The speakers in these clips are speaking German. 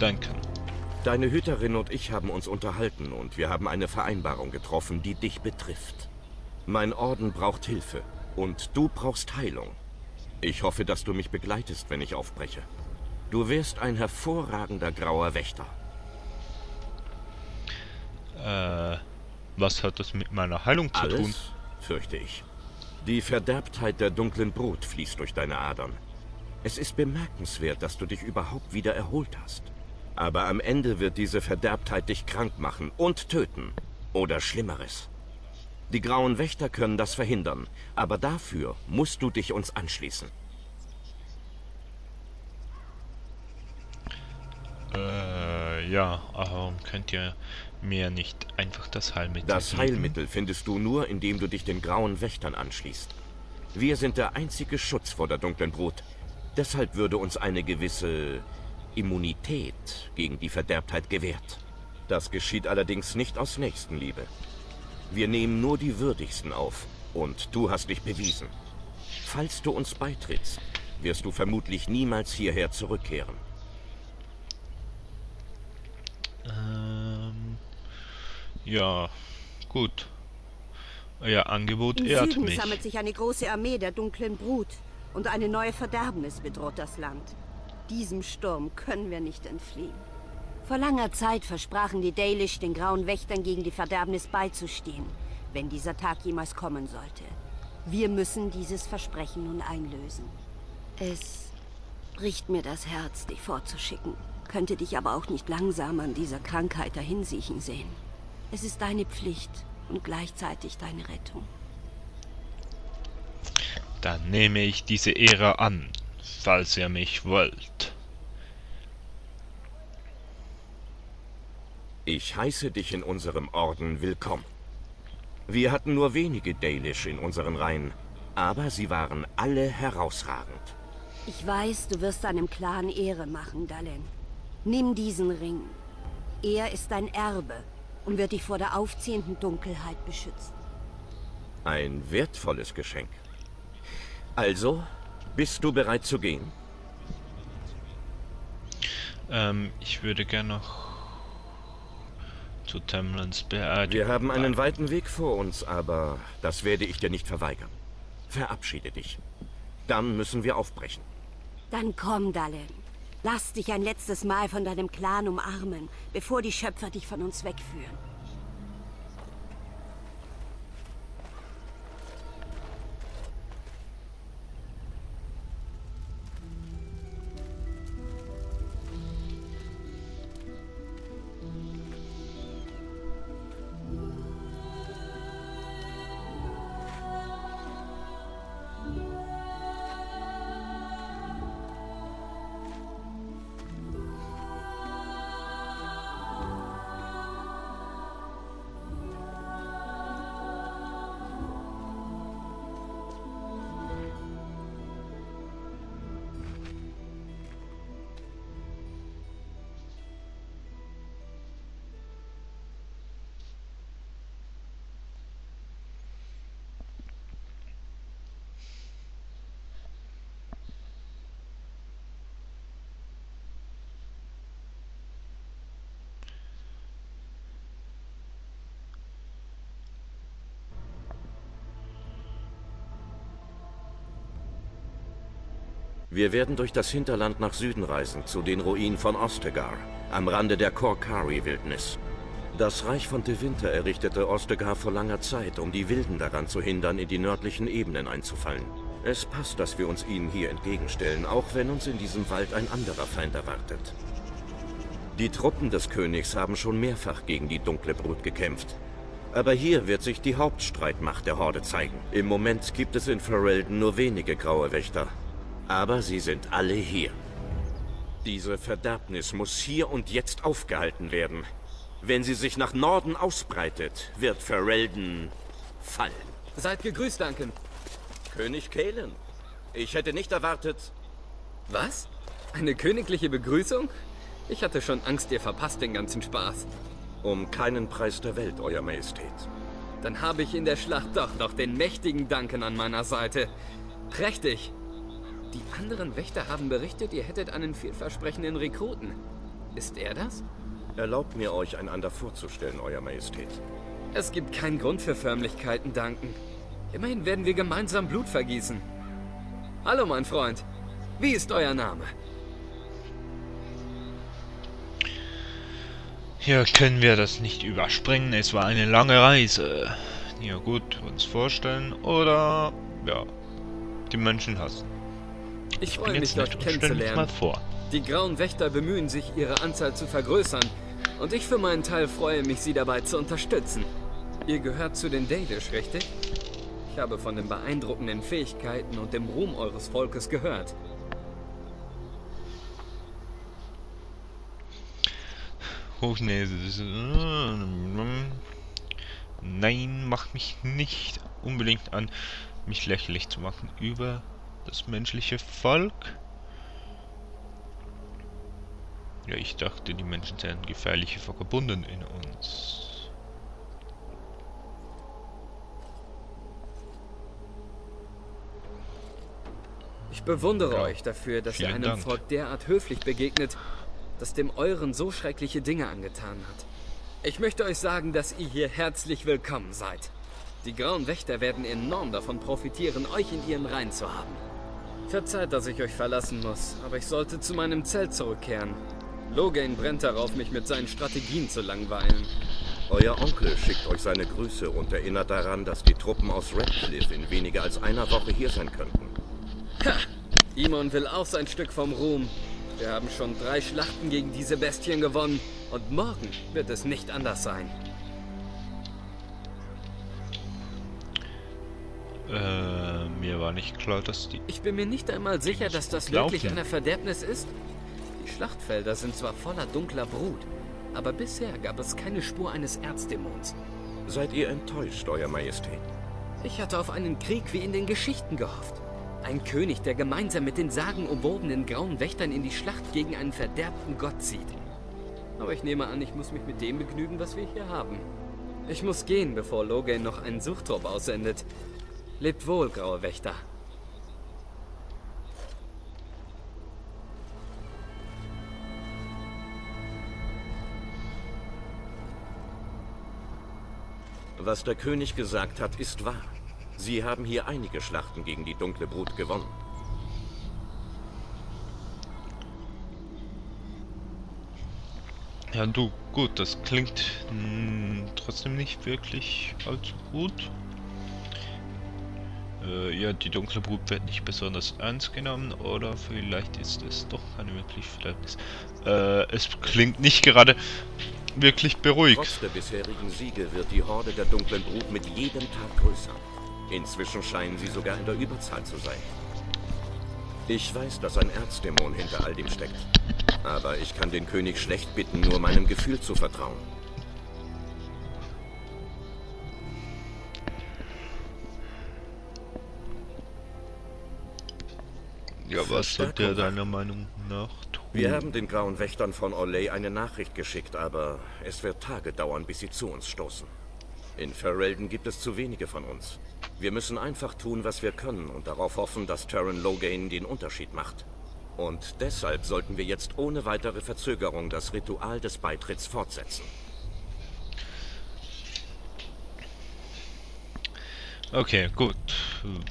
denken. Deine Hüterin und ich haben uns unterhalten und wir haben eine Vereinbarung getroffen, die dich betrifft. Mein Orden braucht Hilfe und du brauchst Heilung. Ich hoffe, dass du mich begleitest, wenn ich aufbreche. Du wirst ein hervorragender grauer Wächter. Äh, was hat das mit meiner Heilung zu Alles, tun? fürchte ich. Die Verderbtheit der dunklen Brut fließt durch deine Adern. Es ist bemerkenswert, dass du dich überhaupt wieder erholt hast. Aber am Ende wird diese Verderbtheit dich krank machen und töten. Oder Schlimmeres. Die Grauen Wächter können das verhindern, aber dafür musst du dich uns anschließen. Äh, ja, aber warum könnt ihr mir nicht einfach das Heilmittel Das geben? Heilmittel findest du nur, indem du dich den Grauen Wächtern anschließt. Wir sind der einzige Schutz vor der dunklen Brut. Deshalb würde uns eine gewisse Immunität gegen die Verderbtheit gewährt. Das geschieht allerdings nicht aus Nächstenliebe. Wir nehmen nur die Würdigsten auf und du hast dich bewiesen. Falls du uns beitrittst, wirst du vermutlich niemals hierher zurückkehren. Ähm, ja, gut. Euer Angebot Im ehrt Süden mich. sammelt sich eine große Armee der dunklen Brut und eine neue Verderbnis bedroht das Land. Diesem Sturm können wir nicht entfliehen. Vor langer Zeit versprachen die Dalish den grauen Wächtern gegen die Verderbnis beizustehen, wenn dieser Tag jemals kommen sollte. Wir müssen dieses Versprechen nun einlösen. Es bricht mir das Herz, dich vorzuschicken, könnte dich aber auch nicht langsam an dieser Krankheit dahinsiechen sehen. Es ist deine Pflicht und gleichzeitig deine Rettung. Dann nehme ich diese Ehre an, falls ihr mich wollt. Ich heiße dich in unserem Orden willkommen. Wir hatten nur wenige Dalish in unseren Reihen, aber sie waren alle herausragend. Ich weiß, du wirst deinem Clan Ehre machen, Dalen. Nimm diesen Ring. Er ist dein Erbe und wird dich vor der aufziehenden Dunkelheit beschützen. Ein wertvolles Geschenk. Also, bist du bereit zu gehen? Ähm, ich würde gern noch zu Temlins Beerdigung. Wir haben einen bleiben. weiten Weg vor uns, aber das werde ich dir nicht verweigern. Verabschiede dich. Dann müssen wir aufbrechen. Dann komm, Dalen. Lass dich ein letztes Mal von deinem Clan umarmen, bevor die Schöpfer dich von uns wegführen. Wir werden durch das Hinterland nach Süden reisen, zu den Ruinen von Ostegar, am Rande der Korkari-Wildnis. Das Reich von De Winter errichtete Ostegar vor langer Zeit, um die Wilden daran zu hindern, in die nördlichen Ebenen einzufallen. Es passt, dass wir uns ihnen hier entgegenstellen, auch wenn uns in diesem Wald ein anderer Feind erwartet. Die Truppen des Königs haben schon mehrfach gegen die dunkle Brut gekämpft. Aber hier wird sich die Hauptstreitmacht der Horde zeigen. Im Moment gibt es in Ferelden nur wenige graue Wächter. Aber sie sind alle hier. Diese Verderbnis muss hier und jetzt aufgehalten werden. Wenn sie sich nach Norden ausbreitet, wird Ferelden fallen. Seid gegrüßt, Duncan. König Kalen. Ich hätte nicht erwartet... Was? Eine königliche Begrüßung? Ich hatte schon Angst, ihr verpasst den ganzen Spaß. Um keinen Preis der Welt, Euer Majestät. Dann habe ich in der Schlacht doch noch den mächtigen Duncan an meiner Seite. Prächtig. Die anderen Wächter haben berichtet, ihr hättet einen vielversprechenden Rekruten. Ist er das? Erlaubt mir, euch einander vorzustellen, Euer Majestät. Es gibt keinen Grund für Förmlichkeiten, danken. Immerhin werden wir gemeinsam Blut vergießen. Hallo, mein Freund. Wie ist euer Name? Hier können wir das nicht überspringen. Es war eine lange Reise. Ja gut, uns vorstellen oder ja, die Menschen hassen. Ich freue mich, euch kennenzulernen. Die Grauen Wächter bemühen sich, ihre Anzahl zu vergrößern. Und ich für meinen Teil freue mich, sie dabei zu unterstützen. Ihr gehört zu den Dalish, richtig? Ich habe von den beeindruckenden Fähigkeiten und dem Ruhm eures Volkes gehört. Hochnäse. Nein, mach mich nicht unbedingt an, mich lächerlich zu machen über das menschliche Volk. Ja, ich dachte, die Menschen seien gefährliche Vagabunden in uns. Ich bewundere ja. euch dafür, dass Vielen ihr einem Dank. Volk derart höflich begegnet, das dem euren so schreckliche Dinge angetan hat. Ich möchte euch sagen, dass ihr hier herzlich willkommen seid. Die Grauen Wächter werden enorm davon profitieren, euch in ihren Reihen zu haben. Verzeiht, dass ich euch verlassen muss, aber ich sollte zu meinem Zelt zurückkehren. Logain brennt darauf, mich mit seinen Strategien zu langweilen. Euer Onkel schickt euch seine Grüße und erinnert daran, dass die Truppen aus Redcliffe in weniger als einer Woche hier sein könnten. Ha! Imon will auch sein Stück vom Ruhm. Wir haben schon drei Schlachten gegen diese Bestien gewonnen und morgen wird es nicht anders sein. Äh, mir war nicht klar, dass die... Ich bin mir nicht einmal sicher, dass das Laufen. wirklich eine Verderbnis ist. Die Schlachtfelder sind zwar voller dunkler Brut, aber bisher gab es keine Spur eines Erzdämons. Seid ihr enttäuscht, Euer Majestät? Ich hatte auf einen Krieg wie in den Geschichten gehofft. Ein König, der gemeinsam mit den sagenumwobenen grauen Wächtern in die Schlacht gegen einen verderbten Gott zieht. Aber ich nehme an, ich muss mich mit dem begnügen, was wir hier haben. Ich muss gehen, bevor Logan noch einen Suchtrupp aussendet. Lebt wohl, graue Wächter. Was der König gesagt hat, ist wahr. Sie haben hier einige Schlachten gegen die dunkle Brut gewonnen. Ja, du, gut, das klingt mh, trotzdem nicht wirklich allzu gut. Äh, ja, die dunkle Brut wird nicht besonders ernst genommen, oder vielleicht ist es doch eine Verhältnis. Äh, es klingt nicht gerade wirklich beruhigt. Trotz der bisherigen Siege wird die Horde der dunklen Brut mit jedem Tag größer. Inzwischen scheinen sie sogar in der Überzahl zu sein. Ich weiß, dass ein Erzdämon hinter all dem steckt. Aber ich kann den König schlecht bitten, nur meinem Gefühl zu vertrauen. Ja, was soll der deiner Meinung nach tun? Wir haben den Grauen Wächtern von Orley eine Nachricht geschickt, aber es wird Tage dauern, bis sie zu uns stoßen. In Ferelden gibt es zu wenige von uns. Wir müssen einfach tun, was wir können und darauf hoffen, dass Terran Logain den Unterschied macht. Und deshalb sollten wir jetzt ohne weitere Verzögerung das Ritual des Beitritts fortsetzen. Okay, gut.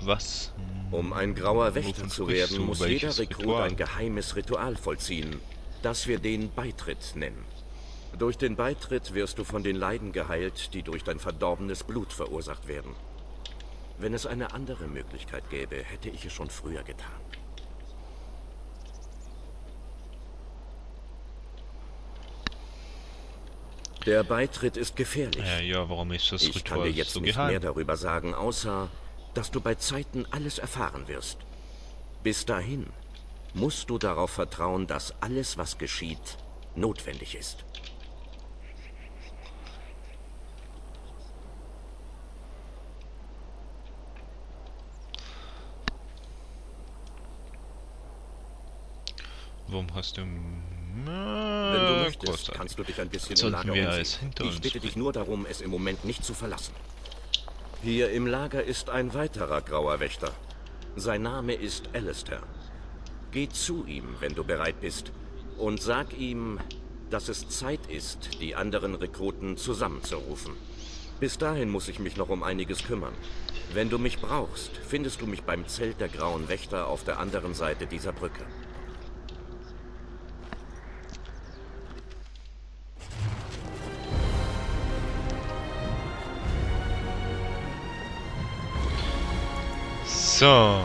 Was? Um ein grauer Wächter Wovon zu werden, muss jeder Rekrut Ritual? ein geheimes Ritual vollziehen, das wir den Beitritt nennen. Durch den Beitritt wirst du von den Leiden geheilt, die durch dein verdorbenes Blut verursacht werden. Wenn es eine andere Möglichkeit gäbe, hätte ich es schon früher getan. Der Beitritt ist gefährlich. Äh, ja, warum ist das Ich kann Ritual dir jetzt so nicht geheim? mehr darüber sagen, außer, dass du bei Zeiten alles erfahren wirst. Bis dahin musst du darauf vertrauen, dass alles, was geschieht, notwendig ist. Warum hast du... Wenn du Äh, möchtest, großartig. kannst du dich ein bisschen im Sollten Lager wir umsehen. es hinter Ich bitte dich nur darum, es im Moment nicht zu verlassen. Hier im Lager ist ein weiterer grauer Wächter. Sein Name ist Alistair. Geh zu ihm, wenn du bereit bist, und sag ihm, dass es Zeit ist, die anderen Rekruten zusammenzurufen. Bis dahin muss ich mich noch um einiges kümmern. Wenn du mich brauchst, findest du mich beim Zelt der Grauen Wächter auf der anderen Seite dieser Brücke. So.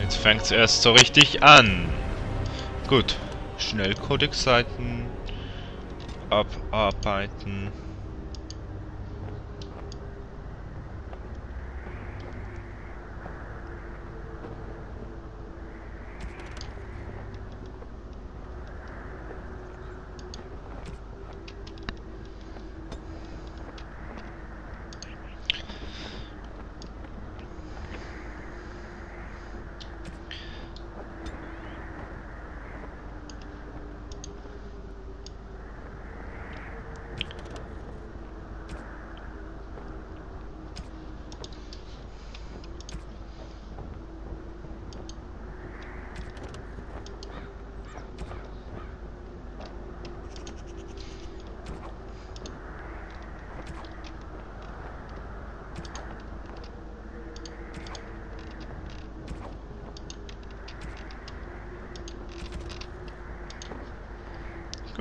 Jetzt fängt es erst so richtig an. Gut. Schnell Codex-Seiten abarbeiten.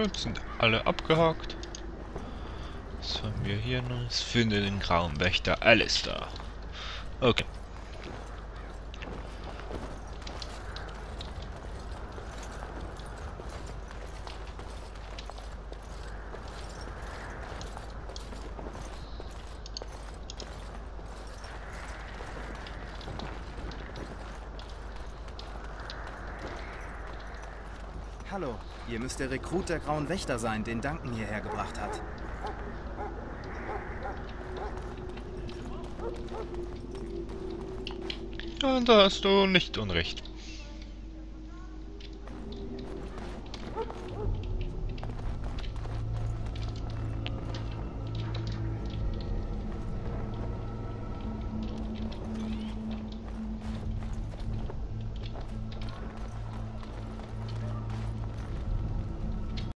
Gut, sind alle abgehakt. Was haben wir hier noch? Es finde den grauen Wächter Alistair. Okay. Hallo, ihr müsst der Rekrut der Grauen Wächter sein, den Duncan hierher gebracht hat. Da hast du nicht unrecht.